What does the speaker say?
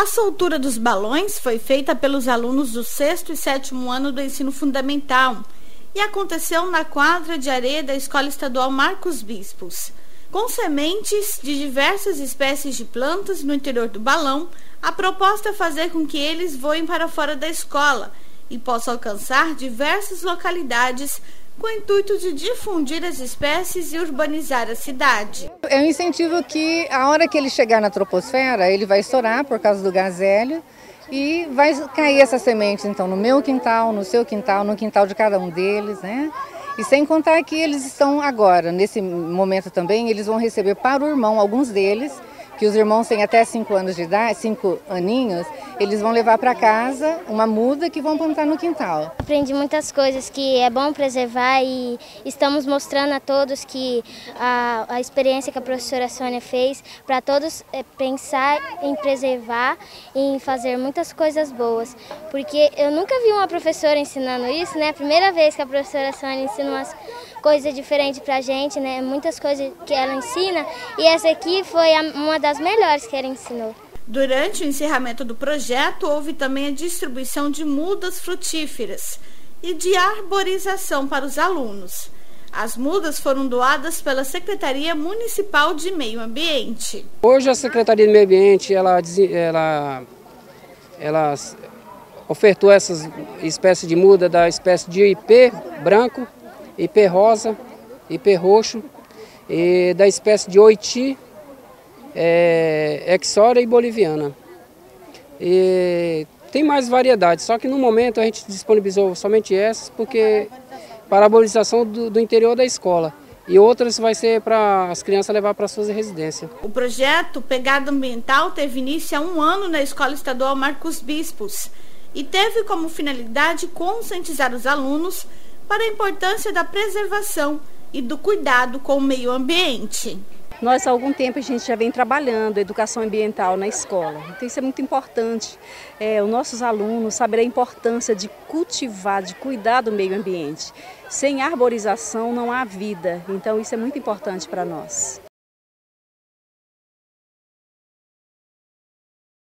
A soltura dos balões foi feita pelos alunos do sexto e sétimo ano do ensino fundamental e aconteceu na quadra de areia da Escola Estadual Marcos Bispos. Com sementes de diversas espécies de plantas no interior do balão, a proposta é fazer com que eles voem para fora da escola e possam alcançar diversas localidades com o intuito de difundir as espécies e urbanizar a cidade. É um incentivo que, a hora que ele chegar na troposfera, ele vai estourar por causa do gás hélio e vai cair essas sementes, então, no meu quintal, no seu quintal, no quintal de cada um deles, né? E sem contar que eles estão agora, nesse momento também, eles vão receber para o irmão, alguns deles, que os irmãos têm até 5 anos de idade, 5 aninhos, eles vão levar para casa uma muda que vão plantar no quintal. Aprendi muitas coisas que é bom preservar e estamos mostrando a todos que a, a experiência que a professora Sônia fez para todos é pensar em preservar e em fazer muitas coisas boas. Porque eu nunca vi uma professora ensinando isso, né? A primeira vez que a professora Sônia ensina umas coisas diferentes para a gente, né? Muitas coisas que ela ensina e essa aqui foi uma das melhores que ela ensinou. Durante o encerramento do projeto, houve também a distribuição de mudas frutíferas e de arborização para os alunos. As mudas foram doadas pela Secretaria Municipal de Meio Ambiente. Hoje a Secretaria de Meio Ambiente ela, ela, ela ofertou essas espécies de muda da espécie de IP branco, IP rosa, IP roxo e da espécie de oiti é, exória e boliviana. E tem mais variedades, só que no momento a gente disponibilizou somente essas porque para a arborização do, do interior da escola e outras vai ser para as crianças levar para suas residências. O projeto Pegada Ambiental teve início há um ano na Escola Estadual Marcos Bispos e teve como finalidade conscientizar os alunos para a importância da preservação e do cuidado com o meio ambiente. Nós, há algum tempo, a gente já vem trabalhando educação ambiental na escola. Então, isso é muito importante. É, os nossos alunos saberem a importância de cultivar, de cuidar do meio ambiente. Sem arborização não há vida. Então, isso é muito importante para nós.